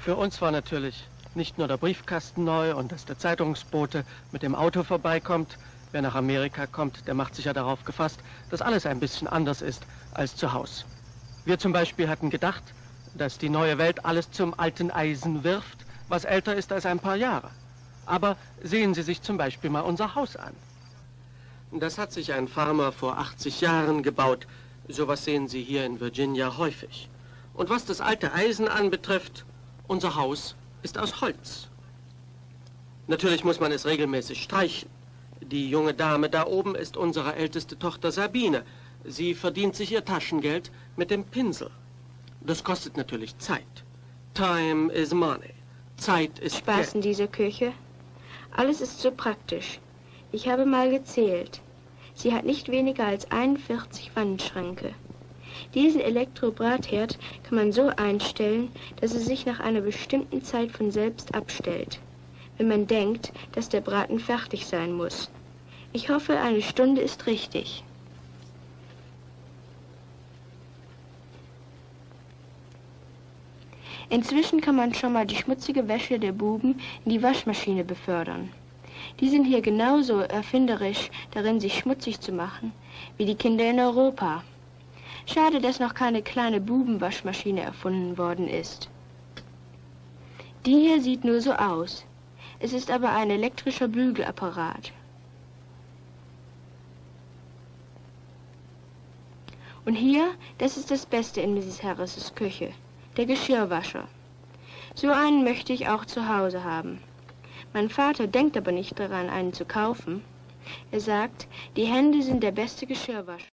Für uns war natürlich nicht nur der Briefkasten neu und dass der Zeitungsbote mit dem Auto vorbeikommt. Wer nach Amerika kommt, der macht sich ja darauf gefasst, dass alles ein bisschen anders ist als zu Hause. Wir zum Beispiel hatten gedacht, dass die neue Welt alles zum alten Eisen wirft, was älter ist als ein paar Jahre. Aber sehen Sie sich zum Beispiel mal unser Haus an. Das hat sich ein Farmer vor 80 Jahren gebaut. Sowas sehen Sie hier in Virginia häufig. Und was das alte Eisen anbetrifft, unser Haus ist aus Holz. Natürlich muss man es regelmäßig streichen. Die junge Dame da oben ist unsere älteste Tochter Sabine. Sie verdient sich ihr Taschengeld mit dem Pinsel. Das kostet natürlich Zeit. Time is money. Zeit ist Spaß in dieser Küche? Alles ist so praktisch. Ich habe mal gezählt. Sie hat nicht weniger als 41 Wandschränke. Diesen Elektrobratherd kann man so einstellen, dass er sich nach einer bestimmten Zeit von selbst abstellt, wenn man denkt, dass der Braten fertig sein muss. Ich hoffe, eine Stunde ist richtig. Inzwischen kann man schon mal die schmutzige Wäsche der Buben in die Waschmaschine befördern. Die sind hier genauso erfinderisch darin, sich schmutzig zu machen, wie die Kinder in Europa. Schade, dass noch keine kleine Bubenwaschmaschine erfunden worden ist. Die hier sieht nur so aus. Es ist aber ein elektrischer Bügelapparat. Und hier, das ist das Beste in Mrs. Harris' Küche, der Geschirrwascher. So einen möchte ich auch zu Hause haben. Mein Vater denkt aber nicht daran, einen zu kaufen. Er sagt, die Hände sind der beste Geschirrwascher.